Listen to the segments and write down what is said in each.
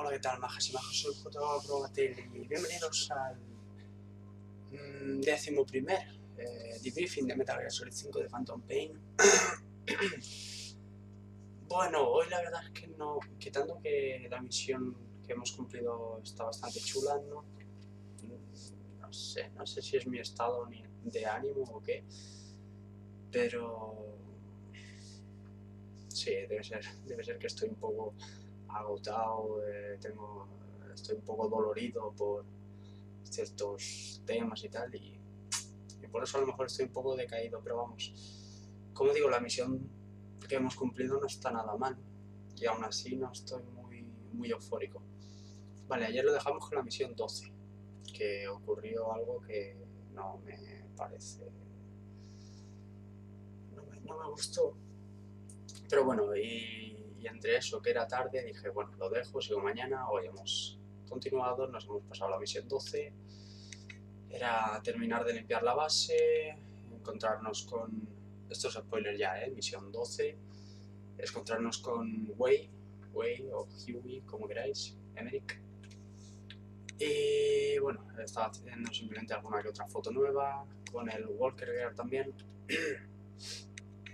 Hola, ¿qué tal, majas y majos? Soy Fotógrafo Batel y bienvenidos al mm, décimo primer eh, debriefing de Metal Gear Solid 5 de Phantom Pain. bueno, hoy la verdad es que no, quitando que la misión que hemos cumplido está bastante chula, ¿no? No sé, no sé si es mi estado ni de ánimo o qué, pero sí, debe ser, debe ser que estoy un poco agotado, eh, tengo, estoy un poco dolorido por ciertos temas y tal, y, por eso a lo mejor estoy un poco decaído, pero vamos, como digo, la misión que hemos cumplido no está nada mal, y aún así no estoy muy, muy eufórico. Vale, ayer lo dejamos con la misión 12, que ocurrió algo que no me parece... no me, no me gustó. Pero bueno, y y entre eso que era tarde dije, bueno, lo dejo, sigo mañana, hoy hemos continuado, nos hemos pasado la misión 12, era terminar de limpiar la base, encontrarnos con, esto es spoiler ya, ¿eh? misión 12, es encontrarnos con Wei, Wei o Huey, como queráis, Emmerich, y bueno, estaba haciendo simplemente alguna que otra foto nueva, con el Walker Gear también,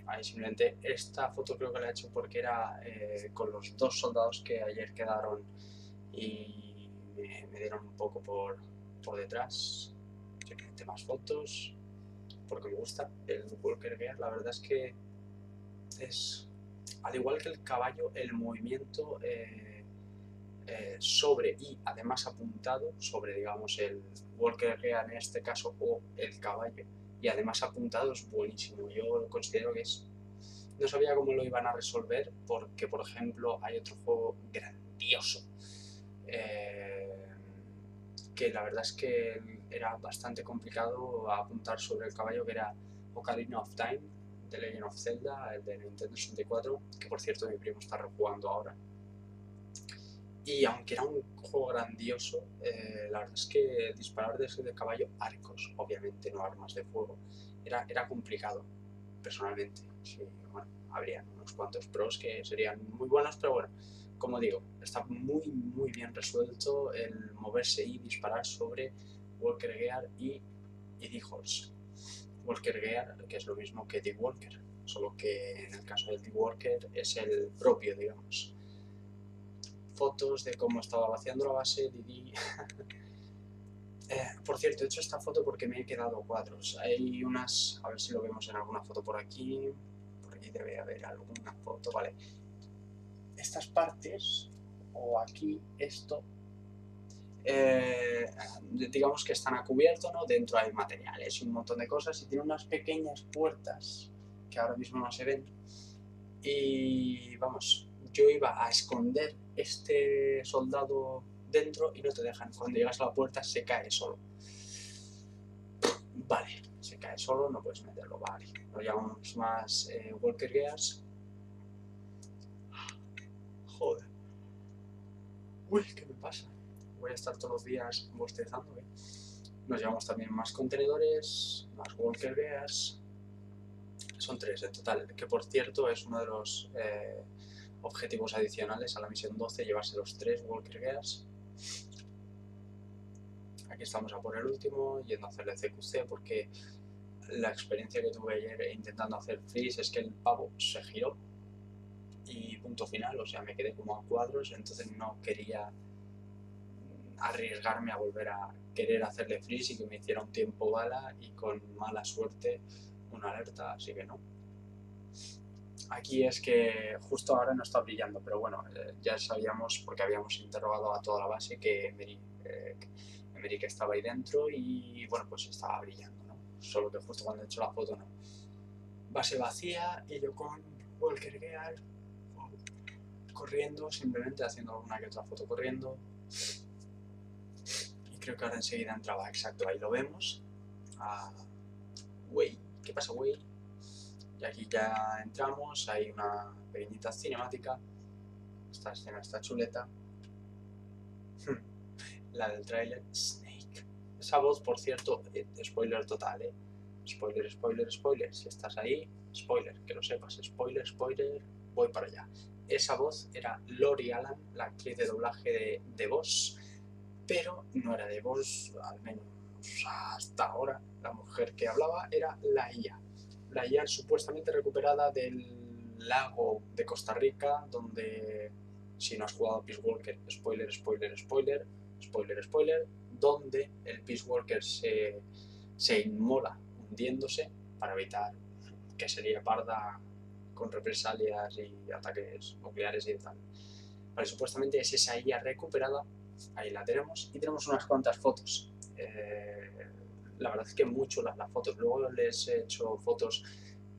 Ahí simplemente esta foto creo que la he hecho porque era eh, con los dos soldados que ayer quedaron y me, dieron un poco por, por detrás. Simplemente más fotos porque me gusta el Walker Gear. La verdad es que es, al igual que el caballo, el movimiento eh, eh, sobre y además apuntado sobre, digamos, el Walker Gear en este caso o el caballo y además apuntado es buenísimo. Yo considero que es... No sabía cómo lo iban a resolver porque, por ejemplo, hay otro juego grandioso eh, que la verdad es que era bastante complicado apuntar sobre el caballo, que era Ocarina of Time, de Legend of Zelda, el de Nintendo 64, que por cierto mi primo está rejugando ahora. Y aunque era un juego grandioso, eh, la verdad es que disparar desde de caballo arcos, obviamente no armas de fuego, era, era complicado, personalmente. Sí, bueno, habría unos cuantos pros que serían muy buenos, pero bueno, como digo, está muy muy bien resuelto el moverse y disparar sobre Walker Gear y, y Horse. Walker Gear, que es lo mismo que The Walker, solo que en el caso del The Walker es el propio, digamos fotos de cómo estaba vaciando la base, Didi. eh, por cierto, he hecho esta foto porque me he quedado cuadros. Hay unas, a ver si lo vemos en alguna foto por aquí. Por aquí debe haber alguna foto, vale. Estas partes, o aquí, esto, eh, digamos que están a cubierto, ¿no? Dentro hay materiales un montón de cosas y tiene unas pequeñas puertas que ahora mismo no se ven. Y vamos, yo iba a esconder este soldado dentro y no te dejan. Cuando llegas a la puerta se cae solo. Vale, se cae solo, no puedes meterlo, vale. Lo llamamos más eh, Walker Gears. Joder. Uy, ¿qué me pasa? Voy a estar todos los días bostezando, ¿eh? Nos llevamos también más contenedores, más Walker Gears. Son tres en total, que por cierto es uno de los... Eh, objetivos adicionales a la misión 12, llevarse los tres Walker Gears. Aquí estamos a por el último, yendo a hacer el CQC, porque la experiencia que tuve ayer intentando hacer freeze es que el pavo se giró y punto final, o sea, me quedé como a cuadros, entonces no quería arriesgarme a volver a querer hacerle freeze y que me hiciera un tiempo bala y con mala suerte una alerta, así que no. Aquí es que justo ahora no está brillando, pero bueno, eh, ya sabíamos, porque habíamos interrogado a toda la base, que Emery, eh, estaba ahí dentro y bueno, pues estaba brillando, ¿no? Solo que justo cuando he hecho la foto no. Base vacía y yo con Walker Gear corriendo, simplemente haciendo alguna que otra foto corriendo. Y creo que ahora enseguida entraba, exacto, ahí lo vemos. Ah, ¿qué pasa, Wey? Y aquí ya entramos, hay una pequeñita cinemática. Esta escena está chuleta. La del trailer, Snake. Esa voz, por cierto, eh, spoiler total, ¿eh? Spoiler, spoiler, spoiler. Si estás ahí, spoiler, que lo sepas. Spoiler, spoiler, voy para allá. esa voz era Lori Allen, la actriz de doblaje de, de Boss, pero no era de Boss, al menos hasta ahora, la mujer que hablaba era la IA. La IA supuestamente recuperada del lago de Costa Rica, donde, si no has jugado a Peace Walker, spoiler, spoiler, spoiler, spoiler, spoiler, donde el Peace Walker se, se inmola hundiéndose para evitar que sería parda con represalias y ataques nucleares y tal. Vale, supuestamente es esa IA recuperada, ahí la tenemos, y tenemos unas cuantas fotos. Eh, la verdad es que muy chulas las fotos. Luego les he hecho fotos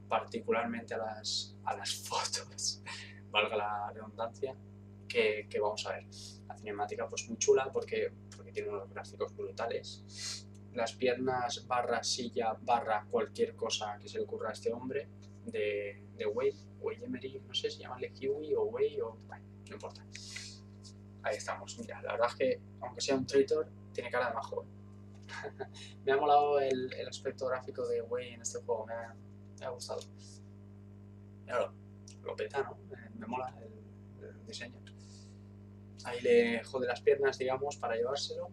particularmente a las, a las fotos, valga la redundancia, que, que, vamos a ver. La cinemática pues muy chula porque, porque tiene unos gráficos brutales. Las piernas barra silla barra cualquier cosa que se le ocurra a este hombre de, de Wade, Wade Emery, no sé si llamarle Huey o Way o... Bueno, no importa. Ahí estamos, mira, la verdad es que aunque sea un traitor, tiene cara de majo. me ha molado el, el, aspecto gráfico de Way en este juego, me ha, me ha gustado. Míralo, lo peta, ¿no? Me, me mola el, el, diseño. Ahí le jode las piernas, digamos, para llevárselo.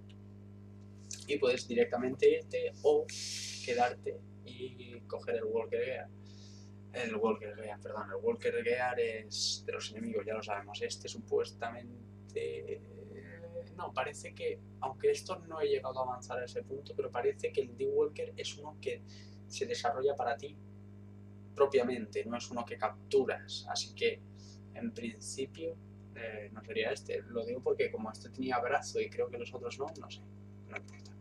Y puedes directamente irte o quedarte y coger el Walker Gear. El Walker Gear, perdón, el Walker Gear es de los enemigos, ya lo sabemos. Este supuestamente no, parece que, aunque esto no he llegado a avanzar a ese punto, pero parece que el D-Walker es uno que se desarrolla para ti propiamente, no es uno que capturas. Así que, en principio, eh, no sería este. Lo digo porque como este tenía brazo y creo que los otros no, no sé, no importa.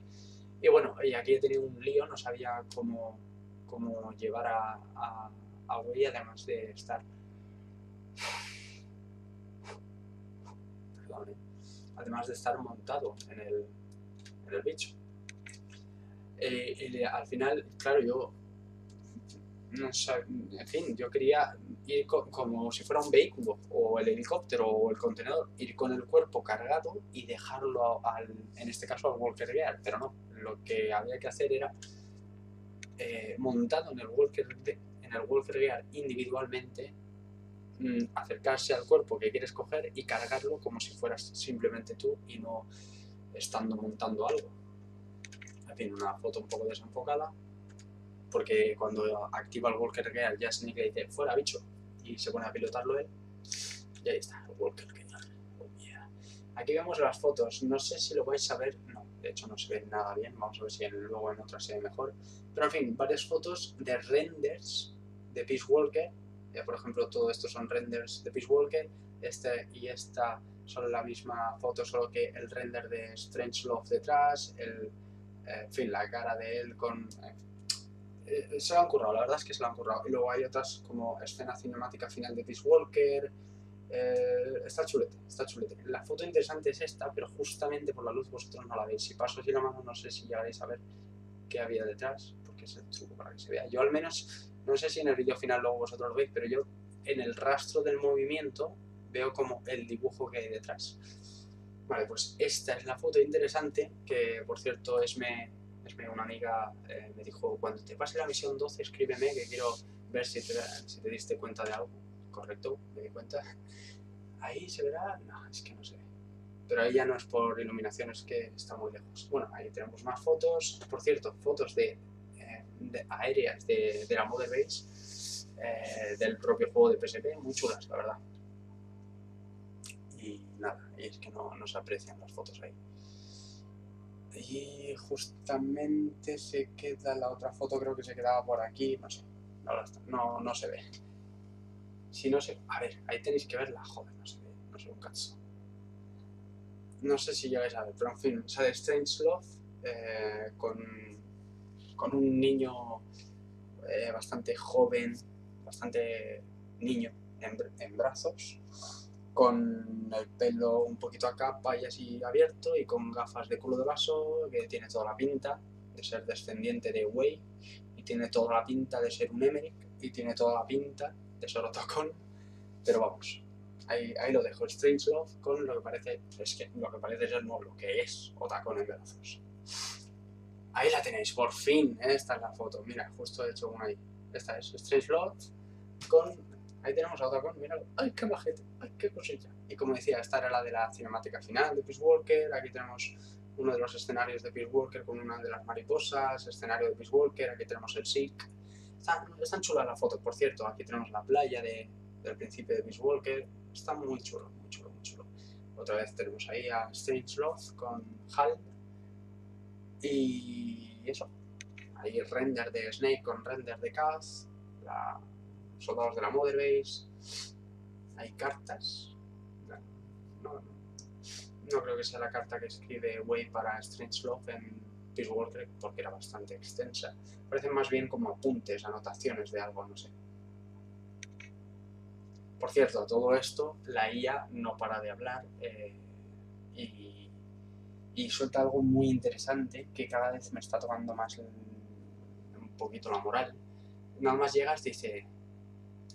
Y bueno, y aquí he tenido un lío, no sabía cómo, cómo llevar a, a, a además de estar... Perdón, ¿eh? Además de estar montado en el, en el bicho. Eh, y al final, claro, yo, no sé, en fin, yo quería ir co como si fuera un vehículo, o el helicóptero, o el contenedor, ir con el cuerpo cargado y dejarlo al, en este caso al Walker Gear, pero no, lo que había que hacer era eh, montado en el Walker, en el Walker Gear individualmente, acercarse al cuerpo que quieres coger y cargarlo como si fueras simplemente tú y no estando montando algo. En fin, una foto un poco desenfocada, porque cuando activa el Walker Gear ya Snake le dice fuera bicho y se pone a pilotarlo él. Y ahí está, el Walker Gear. Oh. Aquí vemos las fotos, no sé si lo vais a ver, no, de hecho no se ve nada bien, vamos a ver si luego en otra se ve mejor. Pero en fin, varias fotos de renders de Peace Walker eh, por ejemplo, todo esto son renders de Peace Walker, este y esta son la misma foto, solo que el render de Strange Love detrás, el, eh, en fin, la cara de él con... Eh, se lo han currado, la verdad es que se lo han currado. Y luego hay otras como escena cinemática final de Peace Walker, está chulete, está chulete. La foto interesante es esta, pero justamente por la luz vosotros no la veis. Si paso así la mano no sé si llegaréis a ver qué había detrás, porque es el truco para que se vea. Yo al menos no sé si en el vídeo final luego vosotros lo veis, pero yo en el rastro del movimiento veo como el dibujo que hay detrás. Vale, pues esta es la foto interesante, que por cierto Esme, Esme una amiga, eh, me dijo, cuando te pase la misión 12 escríbeme que quiero ver si te, si te diste cuenta de algo. Correcto, me di cuenta. Ahí se verá, no, es que no se. Pero ahí ya no es por iluminación, es que está muy lejos. Bueno, ahí tenemos más fotos. Por cierto, fotos de aéreas de, la Mother Base eh, del propio juego de PSP, muy chulas, la verdad. Y nada, y es que no, no se aprecian las fotos ahí. Y justamente se queda la otra foto, creo que se quedaba por aquí, no sé, no, no, se ve. Si no sé, a ver, ahí tenéis que verla, joder, no se ve, no sé un cacho. No sé si llegáis a ver, pero en fin, sale Strange Love eh, con con un niño eh, bastante joven, bastante niño en, brazos, con el pelo un poquito a capa y así abierto y con gafas de culo de vaso que tiene toda la pinta de ser descendiente de Wei y tiene toda la pinta de ser un Emmerich y tiene toda la pinta de ser Otacon, pero vamos, ahí, ahí lo dejo, Strange Love con lo que parece, es que lo que parece ser no, lo que es Otacon en brazos. Ahí la tenéis, por fin. Esta es la foto. Mira, justo he hecho una ahí. Esta es Strange Lord con Ahí tenemos a Otacon, míralo. ¡Ay, qué majete! ¡Ay, qué cosilla! Y como decía, esta era la de la cinemática final de Peace Walker. Aquí tenemos uno de los escenarios de Peace Walker con una de las mariposas, escenario de Peace Walker, aquí tenemos el SIC. Están, están chulas las fotos, por cierto. Aquí tenemos la playa de, del principio de Peace Walker. Está muy chulo, muy chulo, muy chulo. Otra vez tenemos ahí a Strange Love con Hal. Y eso. Ahí render de Snake con render de Kaz. La, soldados de la Mother Base. Hay cartas. No, no, no creo que sea la carta que escribe Way para Strange Love en Peace porque era bastante extensa. Parecen más bien como apuntes, anotaciones de algo, no sé. Por cierto, todo esto, la IA no para de hablar eh, y, y, suelta algo muy interesante que cada vez me está tocando más un poquito la moral. Nada más llegas, dice,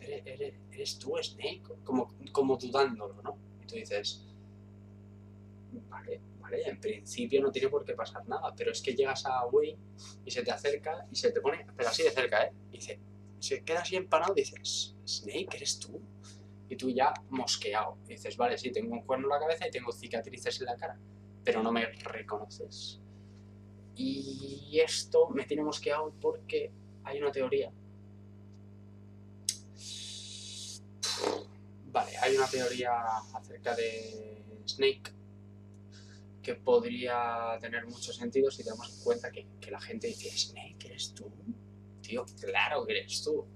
¿eres, eres, eres tú, Snake? Como, como dudándolo, ¿no? Y tú dices, vale, vale, en principio no tiene por qué pasar nada, pero es que llegas a Way y se te acerca y se te pone, pero así de cerca, ¿eh? Y dice, se queda así empanado y dices, Snake, ¿eres tú? Y tú ya mosqueado. Y dices, vale, sí, tengo un cuerno en la cabeza y tengo cicatrices en la cara, pero no me reconoces. Y esto me tiene mosqueado porque hay una teoría. Vale, hay una teoría acerca de Snake que podría tener mucho sentido si tenemos en cuenta que, que la gente dice, Snake, ¿eres tú? Tío, claro que eres tú.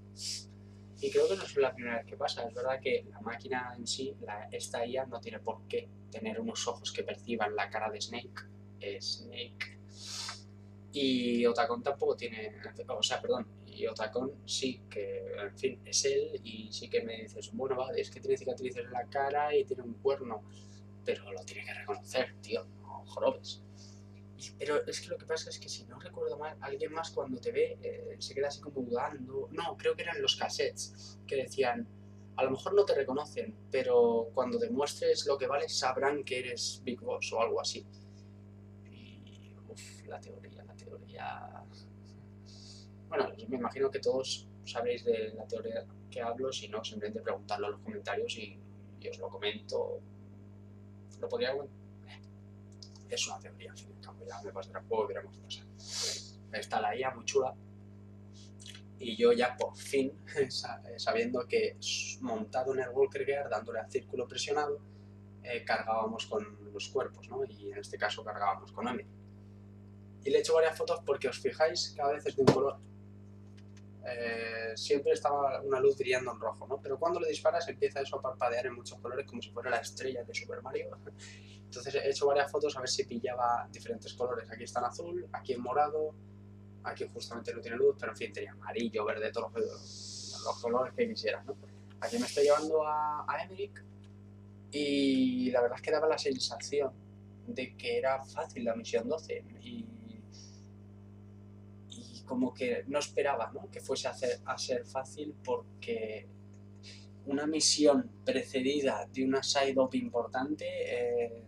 Y creo que no es la primera vez que pasa. Es verdad que la máquina en sí, la, esta IA, no tiene por qué tener unos ojos que perciban la cara de Snake. Snake. Y Otacon tampoco tiene. O sea, perdón. Y Otacon sí que, en fin, es él. Y sí que me dices, bueno, vale, es que tiene cicatrices en la cara y tiene un cuerno. Pero lo tiene que reconocer, tío. No jorobes. Pero es que lo que pasa es que si no recuerdo mal, alguien más cuando te ve eh, se queda así como dudando. No, creo que eran los cassettes que decían, a lo mejor no te reconocen, pero cuando demuestres lo que vales sabrán que eres Big Boss o algo así. Y, uff, la teoría, la teoría... Bueno, me imagino que todos sabréis de la teoría que hablo, si no, simplemente preguntadlo en los comentarios y, os lo comento. Lo podría es una teoría, al fin y al cabo, ya me pasará juego y veremos qué pasa. Está la IA muy chula y yo ya por fin, sabiendo que montado en el Walker Gear, dándole al círculo presionado, eh, cargábamos con los cuerpos, ¿no? Y en este caso cargábamos con Emi. Y le he hecho varias fotos porque os fijáis, cada vez es de un color. Eh, siempre estaba una luz brillando en rojo, ¿no? Pero cuando le disparas empieza eso a parpadear en muchos colores como si fuera la estrella de Super Mario. Entonces he hecho varias fotos a ver si pillaba diferentes colores. Aquí está en azul, aquí en morado, aquí justamente no tiene luz, pero en fin, tenía amarillo, verde, todos los, los colores que quisiera, ¿no? Aquí me estoy llevando a, a Emmerich y la verdad es que daba la sensación de que era fácil la misión 12 y, y como que no esperaba ¿no? que fuese a, ser fácil porque una misión precedida de una side-up importante eh,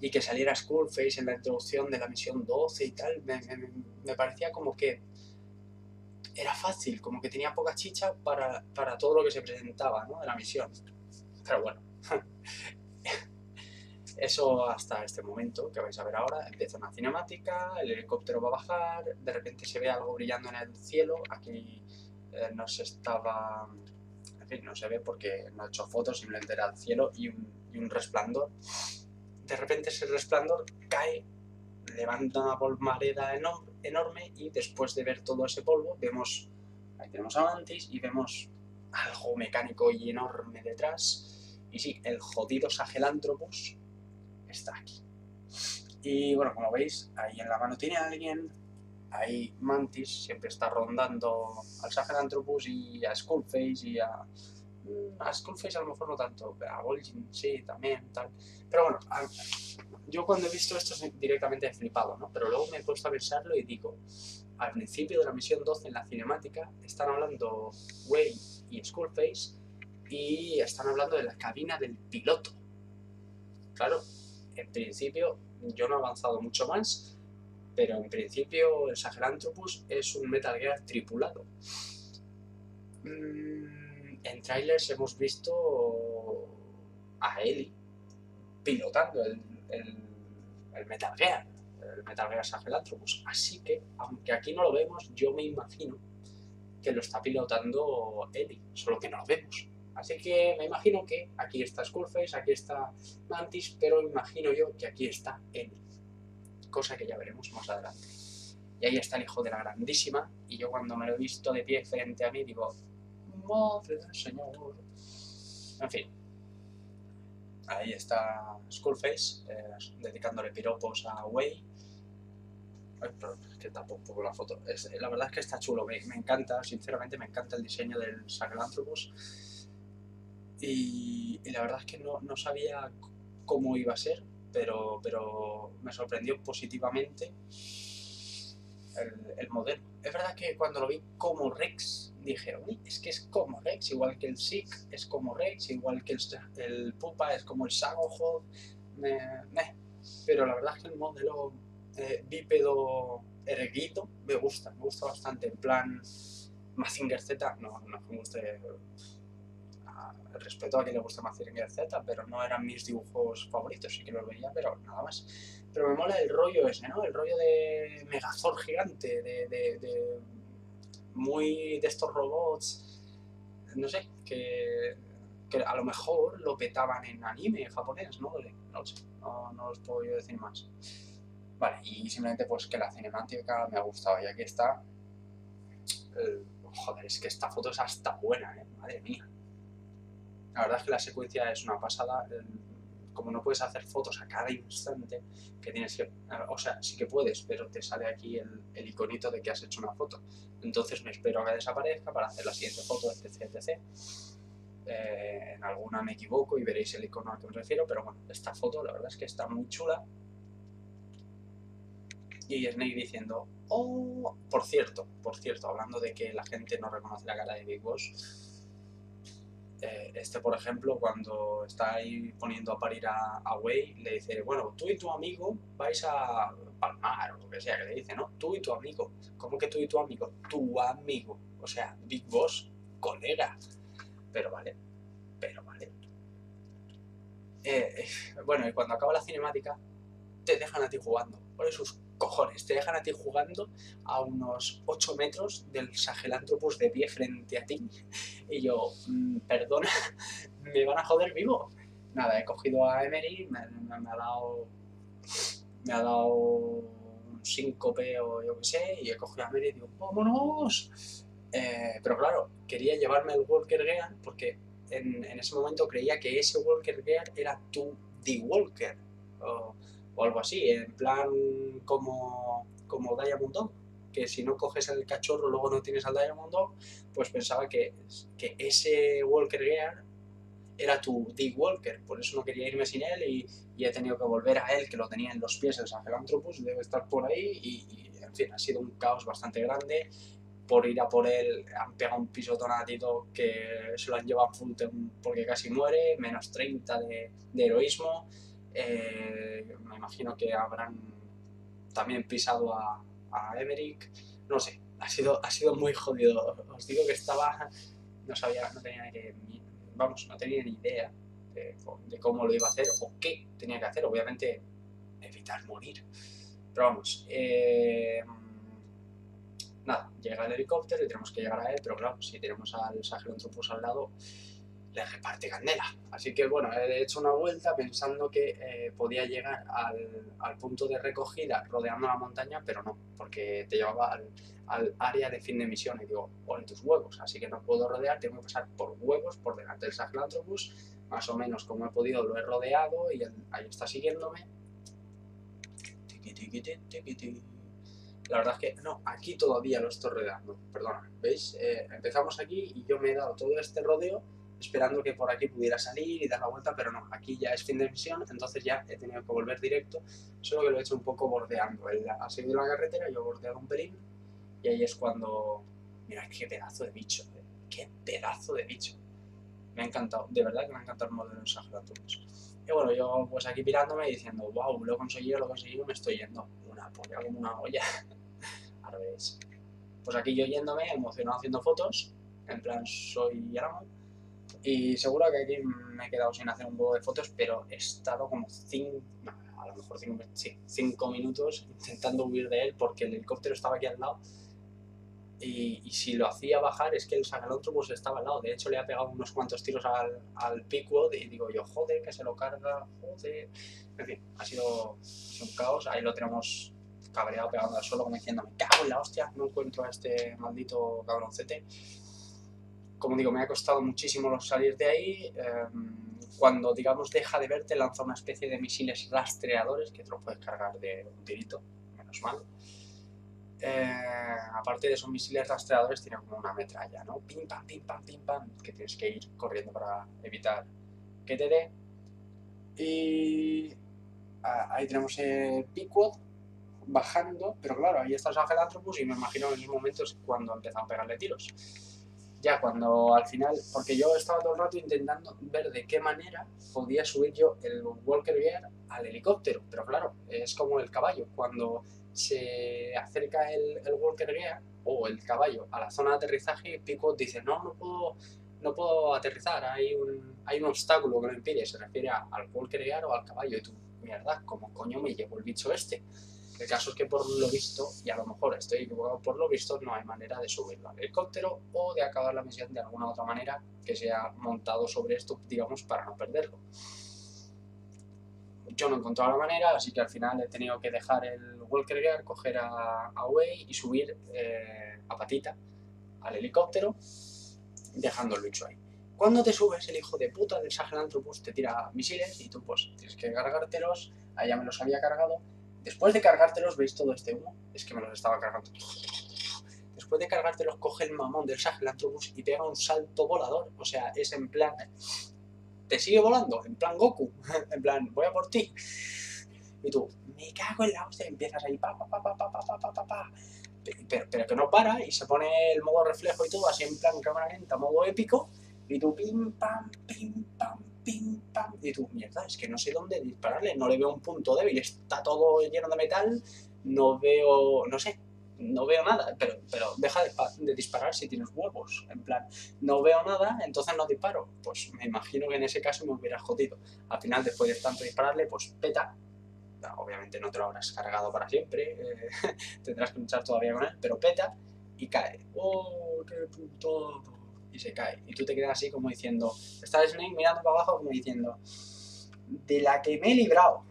y que saliera Skullface en la introducción de la misión 12 y tal, me, me, me, parecía como que era fácil, como que tenía poca chicha para, para todo lo que se presentaba ¿no? de la misión. Pero bueno, eso hasta este momento que vais a ver ahora, empieza una cinemática, el helicóptero va a bajar, de repente se ve algo brillando en el cielo, aquí eh, no se estaba... En fin, no se ve porque no he hecho fotos, simplemente era el cielo y un, y un resplandor. De repente ese resplandor cae, levanta una polvareda enorme y después de ver todo ese polvo vemos, ahí tenemos a Mantis y vemos algo mecánico y enorme detrás. Y sí, el jodido Sahelanthropus está aquí. Y bueno, como veis, ahí en la mano tiene alguien, ahí Mantis siempre está rondando al Sahelanthropus y a Skullface y a a Skullface a lo mejor no tanto, a Vol'jin sí, también, tal. Pero bueno, yo cuando he visto esto directamente he flipado, ¿no? Pero luego me he puesto a pensarlo y digo, al principio de la misión 12 en la cinemática están hablando Way y Skullface y están hablando de la cabina del piloto. Claro, en principio yo no he avanzado mucho más, pero en principio el Sahelanthropus es un Metal Gear tripulado. Mm, en trailers hemos visto a Ellie pilotando el, Metal Gear, el Metal Gear Sahelanthropus. Así que, aunque aquí no lo vemos, yo me imagino que lo está pilotando Ellie, solo que no lo vemos. Así que me imagino que aquí está Skullface, aquí está Mantis, pero imagino yo que aquí está Ellie. Cosa que ya veremos más adelante. Y ahí está el hijo de la grandísima, y yo cuando me lo he visto de pie frente a mí digo, madre del señor. En fin. Ahí está Skullface, eh, dedicándole piropos a Way. Ay, perdón, es que tapo un poco la foto. Es- la verdad es que está chulo, me, me encanta, sinceramente me encanta el diseño del Sahelanthropus. Y, la verdad es que no, no sabía cómo iba a ser, pero, pero me sorprendió positivamente el, el modelo. Es verdad que cuando lo vi como Rex, dije, uy, es que es como Rex, igual que el Sick es como Rex, igual que el, el Pupa es como el Sagohod, me, meh. pero la verdad es que el modelo eh, bípedo erguido me gusta, me gusta bastante, en plan Mazinger Z, no, no me guste, ah, respeto a quien le guste Mazinger Z, pero no eran mis dibujos favoritos, sí que los veía, pero nada más. Pero me mola el rollo ese, ¿no? El rollo de Megazord gigante, de, muy de estos robots, no sé, que, que a lo mejor lo petaban en anime japonés, ¿no? No sé, no, no os puedo yo decir más. Vale, y simplemente pues que la cinemática me ha gustado, y aquí está. el- joder, es que esta foto es hasta buena, ¿eh? Madre mía. La verdad es que la secuencia es una pasada. como no puedes hacer fotos a cada instante, que tienes que. O sea, sí que puedes, pero te sale aquí el, el iconito de que has hecho una foto. Entonces me espero a que desaparezca para hacer la siguiente foto, etc. etc. Eh, en alguna me equivoco y veréis el icono al que me refiero, pero bueno, esta foto la verdad es que está muy chula. Y Snake diciendo, oh, por cierto, por cierto, hablando de que la gente no reconoce la cara de Big Boss, eh, este, por ejemplo, cuando está ahí poniendo a parir a, a Wei, le dice, bueno, tú y tu amigo vais a palmar o lo que sea que le dice, ¿no? Tú y tu amigo. ¿Cómo que tú y tu amigo? Tu amigo. O sea, Big Boss, colega. Pero vale, pero vale. Eh, eh, bueno, y cuando acaba la cinemática, te dejan a ti jugando. Por sus cojones, te dejan a ti jugando a unos 8 metros del Sahelanthropus de pie frente a ti. Y yo, mm, perdona, me van a joder vivo. Nada, he cogido a Emery, me, me- ha dado. Me ha dado un síncope o yo qué sé, y he cogido a Emery y digo, ¡vámonos! Eh, pero claro, quería llevarme el Walker Gear porque en, en ese momento creía que ese Walker Gear era tu The Walker o algo así, en plan como, como Diamond Dog, que si no coges el cachorro luego no tienes al Diamond Dog, pues pensaba que, que ese Walker Gear era tu The Walker, por eso no quería irme sin él y, y he tenido que volver a él, que lo tenía en los pies el Sahelanthropus, debe estar por ahí y, y, en fin, ha sido un caos bastante grande por ir a por él han pegado un pisotón a Tito que se lo han llevado a full porque casi muere, menos 30 de, de heroísmo. Eh, me imagino que habrán también pisado a, a Emmerich. No sé, ha sido, ha sido muy jodido. Os digo que estaba, no sabía, no tenía ni, vamos, no tenía ni idea de, de cómo lo iba a hacer o qué tenía que hacer. Obviamente, evitar morir. Pero vamos, eh, nada, llega el helicóptero y tenemos que llegar a él, pero claro, si tenemos al Sahelanthropus al lado, le reparte candela. Así que bueno, he hecho una vuelta pensando que eh, podía llegar al, al, punto de recogida rodeando la montaña, pero no, porque te llevaba al, al área de fin de misión y digo, ole tus huevos, así que no puedo rodear, tengo que pasar por huevos, por delante del Sahelanthropus, más o menos como he podido lo he rodeado y él, ahí está siguiéndome. La verdad es que no, aquí todavía lo estoy rodeando, perdona, ¿veis? Eh, empezamos aquí y yo me he dado todo este rodeo esperando que por aquí pudiera salir y dar la vuelta, pero no, aquí ya es fin de misión, entonces ya he tenido que volver directo, solo que lo he hecho un poco bordeando. Él ha seguido la carretera, yo he bordeado un pelín, y ahí es cuando... Mira, qué pedazo de bicho, ¿eh? qué pedazo de bicho. Me ha encantado, de verdad que me ha encantado el modelo de Sahelanthropus. Y bueno, yo pues aquí pirándome y diciendo, wow, lo he conseguido, lo he conseguido, me estoy yendo. Una polla como una olla. Ahora veis. Pues aquí yo yéndome, emocionado haciendo fotos, en plan soy Yaramo Y seguro que aquí me he quedado sin hacer un huevo de fotos, pero he estado como 5, a lo mejor 5 sí, minutos intentando huir de él porque el helicóptero estaba aquí al lado. Y, y si lo hacía bajar es que el Sahelanthropus estaba al lado. De hecho, le ha pegado unos cuantos tiros al, al Pequod y digo yo, joder, que se lo carga, joder. En fin, ha sido, ha sido un caos. Ahí lo tenemos cabreado pegando al suelo como diciendo, me cago en la hostia, no encuentro a este maldito cabroncete como digo, me ha costado muchísimo salir de ahí. Em, cuando, digamos, deja de verte, lanza una especie de misiles rastreadores que te los puedes cargar de un tirito, menos mal. Eh, aparte de esos misiles rastreadores, tiene como una metralla, ¿no? Pim, pam, pim, pam, pim, pam, que tienes que ir corriendo para evitar que te dé. Y ahí tenemos el Pequod bajando, pero claro, ahí está el Sahelanthropus y me imagino en esos momentos cuando empiezan a pegarle tiros ya cuando al final, porque yo estaba todo el rato intentando ver de qué manera podía subir yo el Walker Gear al helicóptero, pero claro, es como el caballo, cuando se acerca el, Walker Gear o el caballo a la zona de aterrizaje, Pico dice, no, no puedo, no puedo aterrizar, hay un, hay un obstáculo que lo impide, se refiere al Walker Gear o al caballo, y tú, mierda, ¿cómo coño me llevo el bicho este? El caso es que por lo visto, y a lo mejor estoy equivocado, por lo visto no hay manera de subirlo al helicóptero o de acabar la misión de alguna otra manera que sea montado sobre esto, digamos, para no perderlo. Yo no he encontrado la manera, así que al final he tenido que dejar el Walker Gear, coger a, a Way y subir eh, a patita al helicóptero, dejando el bicho ahí. Cuando te subes, el hijo de puta del Sahelanthropus te tira misiles y tú pues tienes que cargártelos, allá me los había cargado, Después de cargártelos, ¿veis todo este humo? Es que me los estaba cargando. Después de cargártelos, coge el mamón del Sahelanthropus y pega un salto volador. O sea, es en plan... Te sigue volando, en plan Goku. en plan, voy a por ti. Y tú, me cago en la hostia, empiezas ahí, pa, pa, pa, pa, pa, pa, pa, pa, pa. Pero, pero, que no para y se pone el modo reflejo y todo así en plan cámara lenta, modo épico. Y tú, pim, pam, pim, pam, pim, pam, y tú, mierda, es que no sé dónde dispararle, no le veo un punto débil, está todo lleno de metal, no veo, no sé, no veo nada, pero, pero deja de, disparar si tienes huevos, en plan, no veo nada, entonces no disparo, pues me imagino que en ese caso me hubiera jodido, al final después de tanto dispararle, pues peta, obviamente no te lo habrás cargado para siempre, eh, tendrás que luchar todavía con él, pero peta y cae, oh, qué puto y se cae. Y tú te quedas así como diciendo, está Snake mirando para abajo como diciendo, de la que me he librado.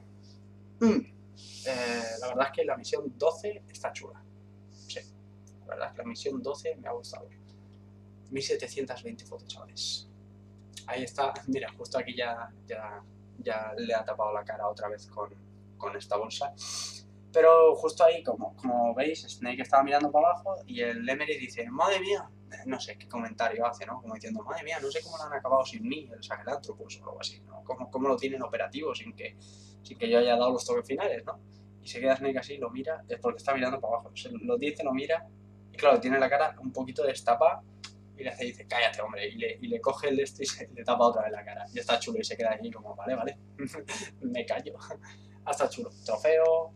Mm. Eh, la verdad es que la misión 12 está chula. Sí, la verdad es que la misión 12 me ha gustado. 1720 fotos, chavales. Ahí está, mira, justo aquí ya, ya, ya le ha tapado la cara otra vez con, con esta bolsa. Pero justo ahí, como, como veis, Snake estaba mirando para abajo y el Emery dice, madre mía, no sé qué comentario hace, ¿no? Como diciendo, madre mía, no sé cómo lo han acabado sin mí, el Sahelanthropus o algo así, ¿no? ¿Cómo, ¿Cómo, lo tienen operativo sin que, sin que yo haya dado los toques finales, ¿no? Y se queda Snake así, lo mira, es porque está mirando para abajo. Se lo dice, lo mira, y claro, tiene la cara un poquito destapada y le hace, dice, cállate, hombre, y le, y le coge el este y le tapa otra vez la cara. Y está chulo y se queda allí como, vale, vale, me callo. Hasta chulo. Trofeo,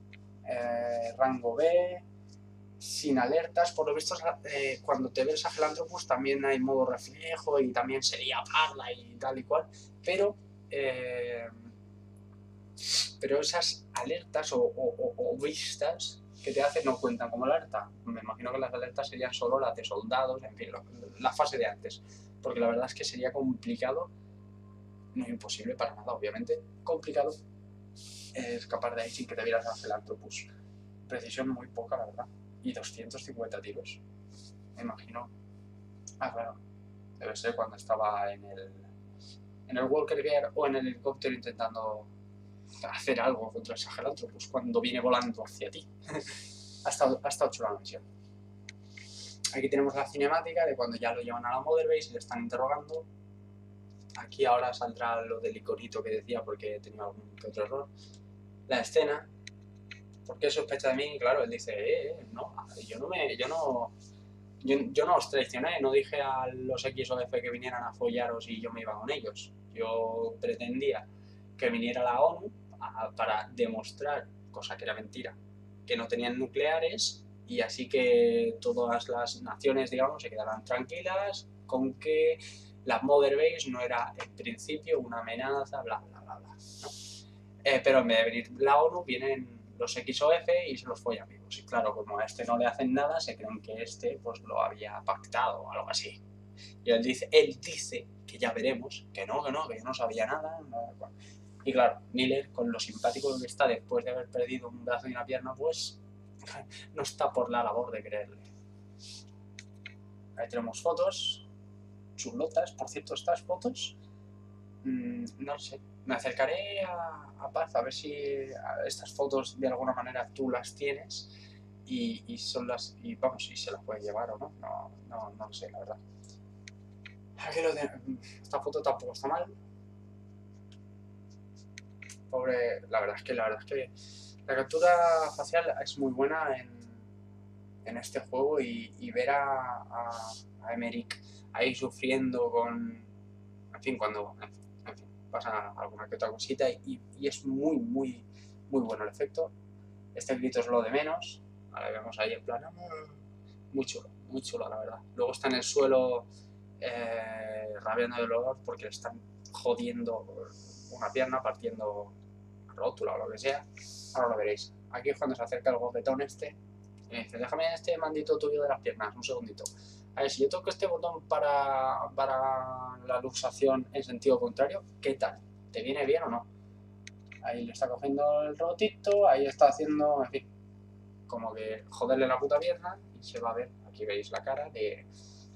eh, rango B, sin alertas. Por lo visto, eh, cuando te ves a Gelanthropus también hay modo reflejo y también sería parla y tal y cual. Pero, eh, pero esas alertas o, vistas que te hacen no cuentan como alerta. Me imagino que las alertas serían solo las de soldados, en fin, la fase de antes. Porque la verdad es que sería complicado, no imposible para nada, obviamente, complicado escapar de ahí sin que te vieras a Gelanthropus. Precisión muy poca, la verdad y 250 tiros. Me imagino. Ah, claro. Debe ser cuando estaba en el, en el Walker Gear o en el helicóptero intentando hacer algo contra el pues cuando viene volando hacia ti. ha, estado, ha estado chula la misión. Aquí tenemos la cinemática de cuando ya lo llevan a la Mother Base y le están interrogando. Aquí ahora saldrá lo del iconito que decía porque tenido algún otro error. La escena ¿por qué sospecha de mí? claro, él dice, eh, eh, no, yo no me, yo no, yo, no os traicioné, no dije a los X o F que vinieran a follaros y yo me iba con ellos. Yo pretendía que viniera la ONU para demostrar, cosa que era mentira, que no tenían nucleares y así que todas las naciones, digamos, se quedaran tranquilas con que la Mother Base no era en principio una amenaza, bla, bla, bla, bla. ¿no? Eh, pero en vez de venir la ONU, vienen los X o F y se los follan vivos. Y claro, como a este no le hacen nada, se creen que este pues lo había pactado o algo así. Y él dice, él dice que ya veremos, que no, que no, que yo no sabía nada. Y claro, Miller, con lo simpático que está después de haber perdido un brazo y una pierna, pues no está por la labor de creerle. Ahí tenemos fotos, chulotas, por cierto, estas fotos, mmm, no sé, me acercaré a, a, Paz a ver si estas fotos de alguna manera tú las tienes y, y, son las, y vamos, si se las puede llevar o no, no, no, no lo sé, la verdad. De, esta foto tampoco está mal. Pobre, la verdad es que la verdad es que la captura facial es muy buena en, en este juego y, ver a, a, a, Emmerich ahí sufriendo con, en fin, cuando pasa alguna que otra cosita y, es muy, muy, muy bueno el efecto. Este grito es lo de menos, ahora vemos ahí en plan, muy chulo, muy chulo la verdad. Luego está en el suelo eh, rabiando de dolor porque le están jodiendo una pierna, partiendo rótula o lo que sea. Ahora lo veréis. Aquí es cuando se acerca el gofetón este y me dice, déjame este mandito tuyo de las piernas, un segundito. A ver, si yo toco este botón para, para la luxación en sentido contrario, ¿qué tal? ¿Te viene bien o no? Ahí le está cogiendo el rotito, ahí está haciendo, en fin, como que joderle la puta pierna y se va a ver, aquí veis la cara de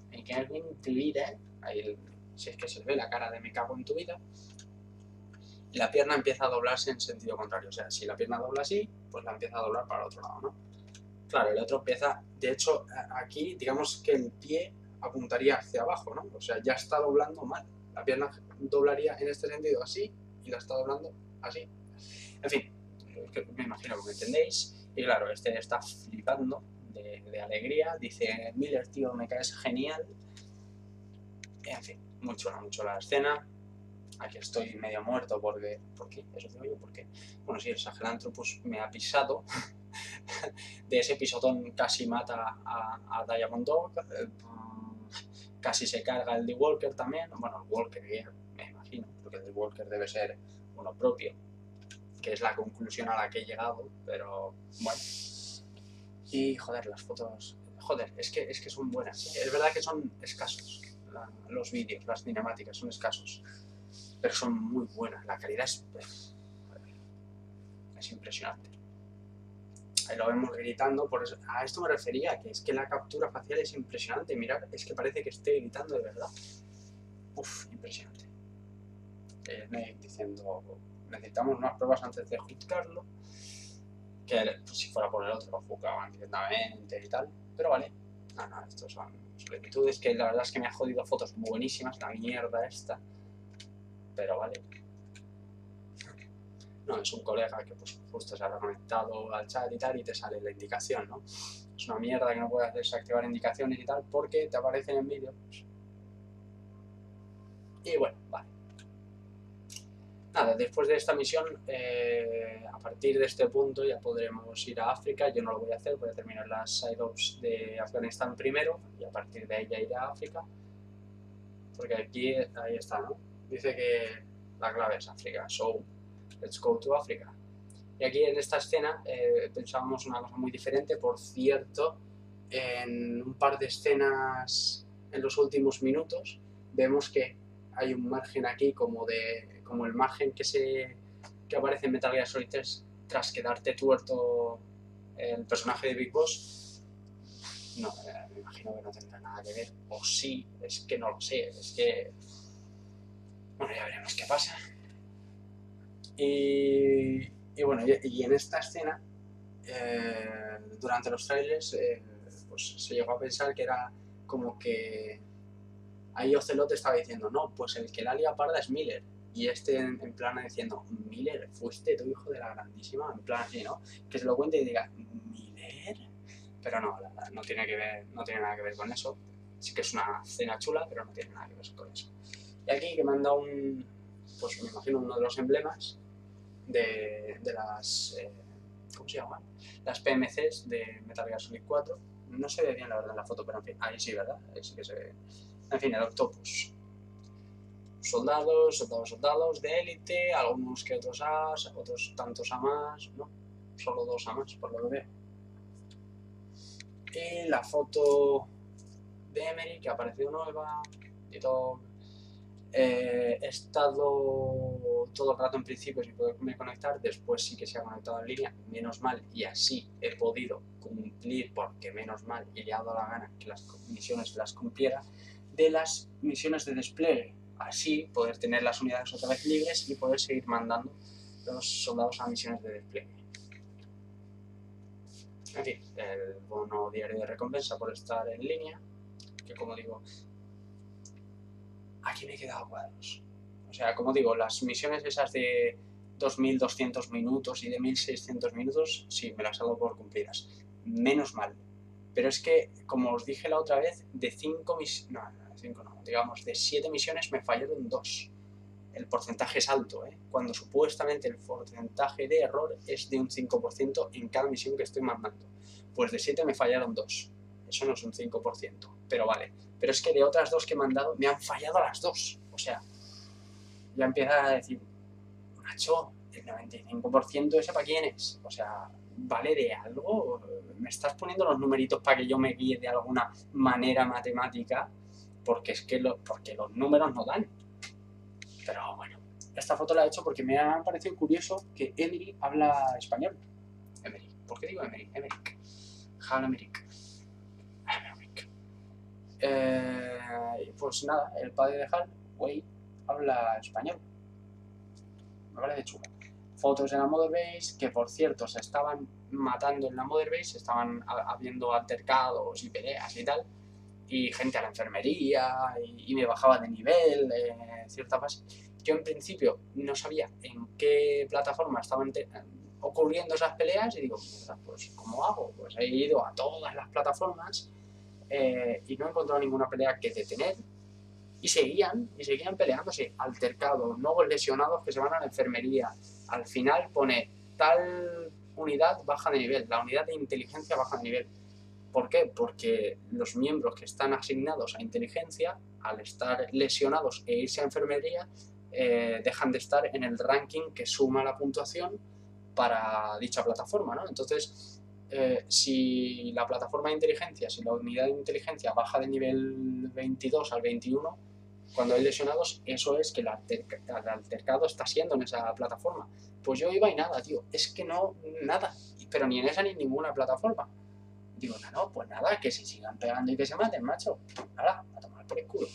me cago en tu vida, ahí si es que se ve la cara de me cago en tu vida, la pierna empieza a doblarse en sentido contrario, o sea, si la pierna dobla así, pues la empieza a doblar para el otro lado, ¿no? Claro, el otro empieza, de hecho, aquí digamos que el pie apuntaría hacia abajo, ¿no? O sea, ya está doblando mal. La pierna doblaría en este sentido así y la está doblando así. En fin, me imagino que entendéis. Y claro, este está flipando de, de alegría. Dice, Miller, tío, me caes genial. En fin, muy chula, muy chula la escena. Aquí estoy medio muerto porque... ¿Por qué? Eso digo yo, porque... Bueno, sí, el Sahelanthropus me ha pisado. de ese pisotón casi mata a, a Diamond Dog, eh, casi se carga el de Walker también, bueno, el Walker me imagino, porque el de Walker debe ser uno propio, que es la conclusión a la que he llegado, pero bueno. Y joder, las fotos, joder, es que, es que son buenas, es verdad que son escasos los vídeos, las cinemáticas son escasos, pero son muy buenas, la calidad es, es impresionante lo vemos gritando, por eso, a esto me refería, que es que la captura facial es impresionante, mirad, es que parece que esté gritando de verdad. Uf, impresionante. Eh, diciendo, necesitamos unas pruebas antes de juzgarlo, que pues, si fuera por el otro lo juzgaban directamente y tal, pero vale, no, no, estos son solicitudes que la verdad es que me ha jodido fotos buenísimas, la mierda esta, pero vale. No, es un colega que pues justo se habrá conectado al chat y tal y te sale la indicación, ¿no? Es una mierda que no puedes desactivar indicaciones y tal porque te aparecen en vídeo. Pues. Y bueno, vale. Nada, después de esta misión, eh, a partir de este punto ya podremos ir a África. Yo no lo voy a hacer, voy a terminar las side-ops de Afganistán primero y a partir de ahí ya iré a África. Porque aquí, ahí está, ¿no? Dice que la clave es África. So, Let's go to Africa. Y aquí en esta escena eh, pensábamos una cosa muy diferente, por cierto, en un par de escenas en los últimos minutos vemos que hay un margen aquí como de como el margen que se que aparece en Metal Gear Solid 3 tras quedarte tuerto el personaje de Big Boss. No, eh, me imagino que no tendrá nada que ver. O sí, es que no lo sé es que bueno, ya veremos qué pasa y, y bueno, y, y, en esta escena, eh, durante los trailers, eh, pues se llegó a pensar que era como que ahí Ocelot estaba diciendo, no, pues el que la lia parda es Miller. Y este en, en, plan diciendo, Miller, fuiste tu hijo de la grandísima, en plan así, ¿no? Que se lo cuente y diga, ¿Miller? Pero no, no tiene, que ver, no tiene nada que ver con eso. Sí que es una escena chula, pero no tiene nada que ver con eso. Y aquí que manda un, pues me imagino uno de los emblemas, de, las, eh, ¿cómo se llaman? Las PMCs de Metal Gear Solid 4. No se ve bien la verdad en la foto, pero en fin, ahí sí, ¿verdad? Ahí sí que se ve. En fin, el Octopus. soldados, soldados, soldados de élite, algunos que otros A, otros tantos A más, ¿no? Solo dos A más, por lo que veo. Y la foto de Emery, que ha aparecido nueva, y todo. Eh, he todo el rato en principio sin poderme conectar, después sí que se ha conectado en línea, menos mal, y así he podido cumplir, porque menos mal, y le ha dado la gana que las misiones las cumpliera, de las misiones de despliegue así poder tener las unidades otra vez libres y poder seguir mandando los soldados a misiones de despliegue. En fin, el bono diario de recompensa por estar en línea, que como digo, aquí me he quedado cuadros. Sea, como digo, las misiones esas de 2.200 minutos y de 1.600 minutos, sí, me las hago por cumplidas. Menos mal. Pero es que, como os dije la otra vez, de 5 misiones... No, digamos, de 7 misiones me fallaron 2. El porcentaje es alto, ¿eh? cuando supuestamente el porcentaje de error es de un 5% en cada misión que estoy mandando. Pues de 7 me fallaron 2. Eso no es un 5%, pero vale. Pero es que de otras dos que he mandado me han fallado las dos. O sea, ya empieza a decir, macho, el 95% ese para quién es. O sea, ¿vale de algo? ¿Me estás poniendo los numeritos para que yo me guíe de alguna manera matemática? porque es que porque los números no dan. Pero bueno, esta foto la he hecho porque me ha parecido curioso que Emery habla español. Emery, ¿por qué digo Emery? Emerick. Hal Emerick. Emerick. Eh, pues nada, el padre de Hal, Wade, habla español. Me vale de chulo. Fotos en la Mother Base, que por cierto se estaban matando en la Mother Base, estaban habiendo altercados y peleas y tal y gente a la enfermería y, me bajaba de nivel en cierta fase. Yo en principio no sabía en qué plataforma estaban ocurriendo esas peleas y digo, pues ¿cómo hago? Pues he ido a todas las plataformas eh, y no he encontrado ninguna pelea que detener y seguían, y seguían peleándose, altercados, nuevos lesionados que se van a la enfermería. Al final pone tal unidad baja de nivel, la unidad de inteligencia baja de nivel ¿Por qué? Porque los miembros que están asignados a inteligencia, al estar lesionados e irse a enfermería, eh, dejan de estar en el ranking que suma la puntuación para dicha plataforma. ¿no? Entonces, eh, si la plataforma de inteligencia, si la unidad de inteligencia baja de nivel 22 al 21, cuando hay lesionados, eso es que el, el altercado está siendo en esa plataforma. Pues yo iba y nada, tío. Es que no, nada. Pero ni en esa ni en ninguna plataforma. Digo, no, no, pues nada, que se sigan pegando y que se maten, macho. Nada, a tomar por el culo.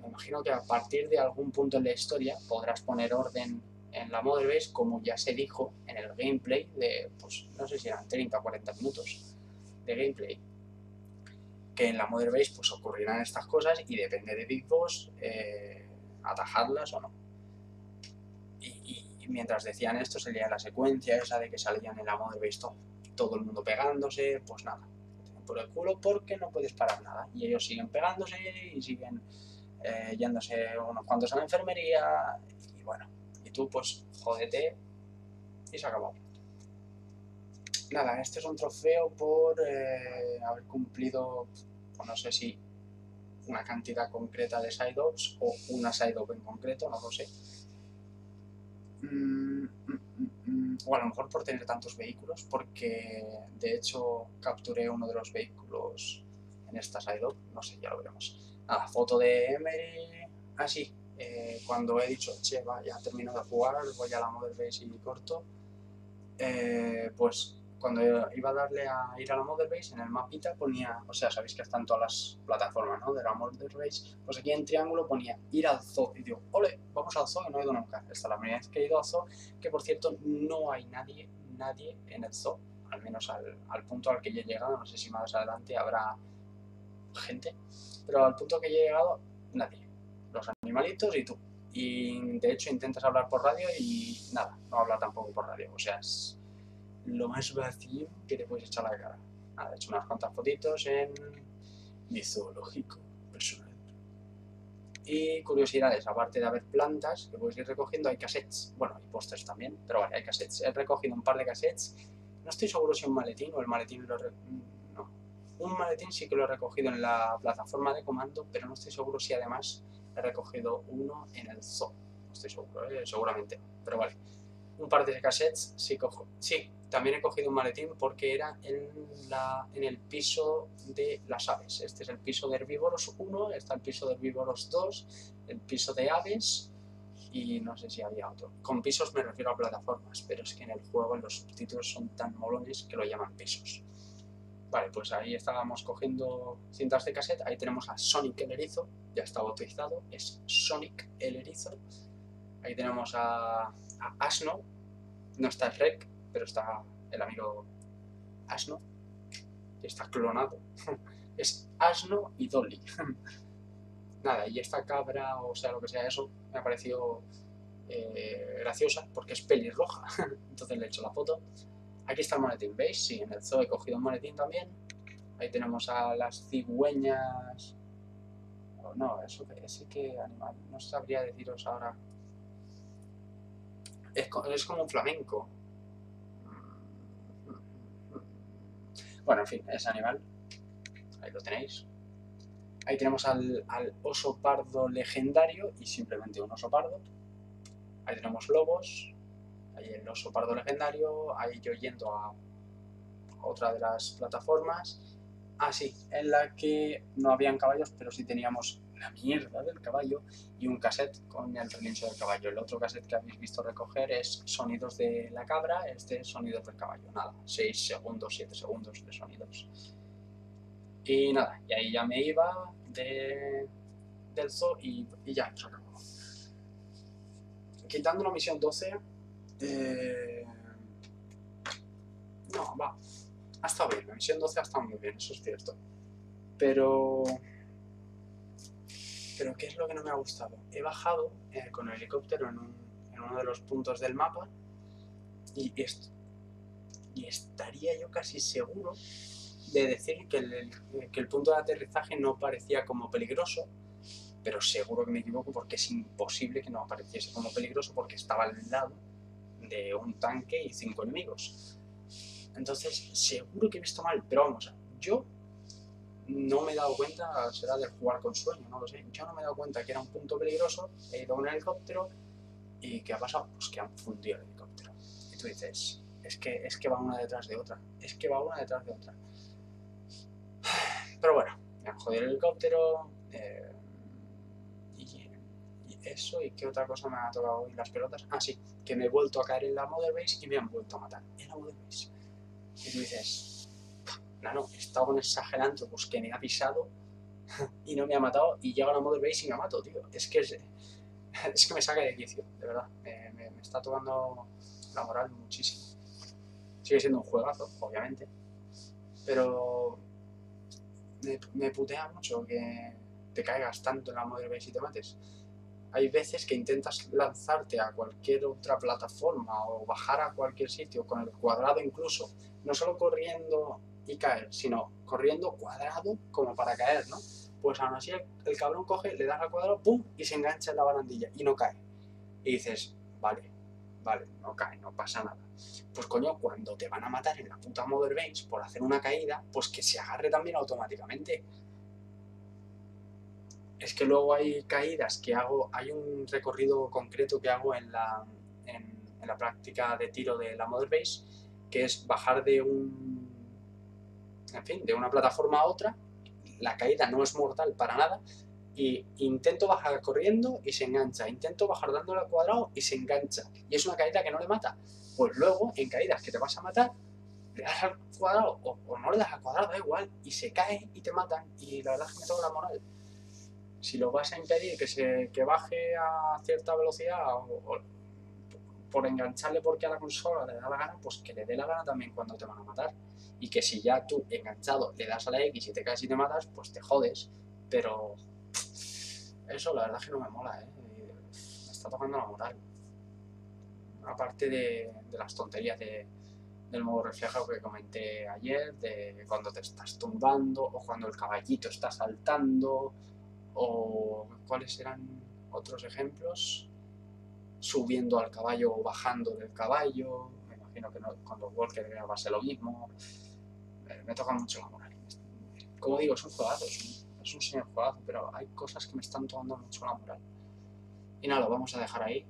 me imagino que a partir de algún punto en la historia podrás poner orden en la Mother Base, como ya se dijo en el gameplay de, pues no sé si eran 30 o 40 minutos de gameplay, que en la Mother Base pues ocurrirán estas cosas y depende de Big Boss eh, atajarlas o no. Y, mientras decían esto, se leía la secuencia esa de que salían en la Mother Base todo todo el mundo pegándose, pues nada, por el culo porque no puedes parar nada. Y ellos siguen pegándose y siguen eh, yéndose unos cuantos a la enfermería y bueno, y tú pues jódete y se acabó. Nada, este es un trofeo por eh, haber cumplido, pues no sé si una cantidad concreta de side o una side en concreto, no lo sé. Mm, mm, mm, o a lo mejor por tener tantos vehículos, porque de hecho capturé uno de los vehículos en esta side no sé, ya lo veremos. Nada, foto de Emery, así, ah, eh, cuando he dicho, che, va, ya termino de jugar, voy a la Mother Base y corto, eh, pues cuando iba a darle a ir a la Mother Base, en el mapita ponía, o sea, sabéis que están todas las plataformas, ¿no? De la Mother Base, pues aquí en triángulo ponía ir al zoo, y digo, ole, vamos al zoo, y no he ido nunca. Esta es la primera vez que he ido al zoo, que por cierto no hay nadie, nadie en el zoo, al menos al, al punto al que yo he llegado, no sé si más adelante habrá gente, pero al punto que yo he llegado, nadie. Los animalitos y tú. Y de hecho intentas hablar por radio y nada, no habla tampoco por radio, o sea, es lo más vacío que te puedes echar a la cara. He hecho unas cuantas fotitos en mi zoológico personal. Y curiosidades, aparte de haber plantas que puedes ir recogiendo, hay cassettes. Bueno, hay pósters también, pero vale, hay cassettes. He recogido un par de cassettes. No estoy seguro si un maletín o el maletín lo... No, un maletín sí que lo he recogido en la plataforma de comando, pero no estoy seguro si además he recogido uno en el zoo. No estoy seguro, ¿eh? seguramente pero vale. Un par de cassettes sí cojo. Sí, también he cogido un maletín porque era en, la, en el piso de las aves. Este es el piso de herbívoros 1, está el piso de herbívoros 2, el piso de aves y no sé si había otro. Con pisos me refiero a plataformas, pero es que en el juego los subtítulos son tan molones que lo llaman pisos. Vale, pues ahí estábamos cogiendo cintas de cassette, ahí tenemos a Sonic el erizo, ya está bautizado, es Sonic el erizo. Ahí tenemos a, a Asno, no está Rec, pero está el amigo Asno, que está clonado. es Asno y Dolly. Nada, y esta cabra, o sea, lo que sea eso, me ha parecido eh, graciosa porque es pelirroja. Entonces le he hecho la foto. Aquí está el monetín, ¿veis? Sí, en el zoo he cogido un monetín también. Ahí tenemos a las cigüeñas. Oh, no, eso sí que animal. No sabría deciros ahora. Es como un flamenco. Bueno, en fin, es animal. Ahí lo tenéis. Ahí tenemos al, oso pardo legendario y simplemente un oso pardo. Ahí tenemos lobos. Ahí el oso pardo legendario. Ahí yo yendo a otra de las plataformas. Ah, sí, en la que no habían caballos, pero sí teníamos la mierda del caballo y un cassette con el relincho del caballo. El otro cassette que habéis visto recoger es sonidos de la cabra, este es sonidos del caballo. Nada, 6 segundos, 7 segundos de sonidos. Y nada, y ahí ya me iba de, del zoo y, ya, se acabó. Quitando la misión 12, eh, no, va, ha estado bien, la misión 12 ha estado muy bien, eso es cierto. Pero... Pero ¿qué es lo que no me ha gustado? He bajado eh, con el helicóptero en, uno de los puntos del mapa y, esto, y estaría yo casi seguro de decir que el, que el punto de aterrizaje no parecía como peligroso, pero seguro que me equivoco porque es imposible que no apareciese como peligroso porque estaba al lado de un tanque y cinco enemigos. Entonces, seguro que he visto mal, pero vamos, yo no me he dado cuenta, será de jugar con sueño, no lo sé, yo no me he dado cuenta que era un punto peligroso, he ido a un helicóptero y ¿qué ha pasado? Pues que han fundido el helicóptero. Y tú dices, es que, es que va una detrás de otra, es que va una detrás de otra. Pero bueno, me han jodido el helicóptero. Eh, y, eso, ¿y qué otra cosa me ha tocado hoy? Las pelotas. Ah, sí, que me he vuelto a caer en la Mother Base y me han vuelto a matar. En la Mother Base. Y tú dices, no, no, estaba exagerando, pues que me ha pisado y no me ha matado y llega a Mother Base y me mato, tío. Es que es, es que me saca de quicio, de verdad. Me, me está tocando la moral muchísimo. Sigue siendo un juegazo, obviamente. Pero me, putea mucho que te caigas tanto en la Mother Base y te mates. Hay veces que intentas lanzarte a cualquier otra plataforma o bajar a cualquier sitio con el cuadrado incluso, no solo corriendo y caer, sino corriendo cuadrado como para caer, ¿no? Pues aún así el, cabrón coge, le das al cuadrado, ¡pum! y se engancha en la barandilla y no cae. Y dices, vale, vale, no cae, no pasa nada. Pues coño, cuando te van a matar en la puta Mother Base por hacer una caída, pues que se agarre también automáticamente. Es que luego hay caídas que hago, hay un recorrido concreto que hago en la, en, la práctica de tiro de la Mother Base, que es bajar de un, en fin, de una plataforma a otra, la caída no es mortal para nada, y intento bajar corriendo y se engancha, intento bajar dándole al cuadrado y se engancha, y es una caída que no le mata. Pues luego, en caídas que te vas a matar, le das al cuadrado o, no le das al cuadrado, da igual, y se cae y te matan, y la verdad es que me toca la moral. Si lo vas a impedir que, se, que baje a cierta velocidad o, por engancharle porque a la consola le da la gana, pues que le dé la gana también cuando te van a matar. Y que si ya tú enganchado le das a la X y te caes y te matas, pues te jodes. Pero eso la verdad es que no me mola, ¿eh? Me está tocando la moral. Aparte de, las tonterías del modo reflejo que comenté ayer, de cuando te estás tumbando, o cuando el caballito está saltando, o cuáles eran otros ejemplos, subiendo al caballo o bajando del caballo, me imagino que no, cuando Walker va a ser lo mismo, me, toca mucho la moral, como digo, es un juegazo, es un, señor juegazo, pero hay cosas que me están tomando mucho la moral. Y nada, lo vamos a dejar ahí.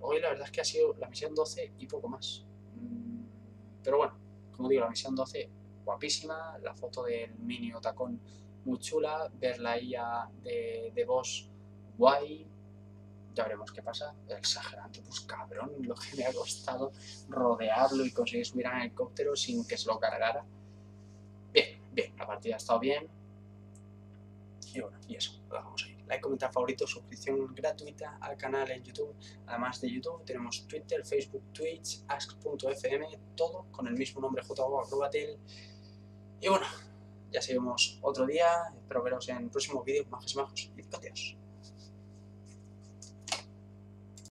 Hoy la verdad es que ha sido la misión 12 y poco más. Mm, pero bueno, como digo, la misión 12 guapísima, la foto del mini otacón muy chula, ver la IA de, de boss guay, ya veremos qué pasa. Exagerante, pues cabrón, lo que me ha costado rodearlo y conseguir subir al helicóptero sin que se lo cargara. Bien, la partida ha estado bien. Y bueno, y eso, lo dejamos ahí. Like, comentar favorito, suscripción gratuita al canal en YouTube. Además de YouTube, tenemos Twitter, Facebook, Twitch, ask.fm, todo con el mismo nombre Acrobatel. Y bueno, ya seguimos otro día. Espero veros en próximos vídeos, majos majos. Y adiós.